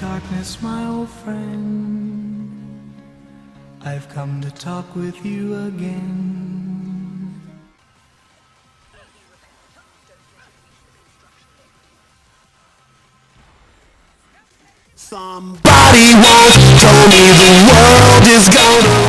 Darkness, my old friend. I've come to talk with you again. Somebody once told me the world is gonna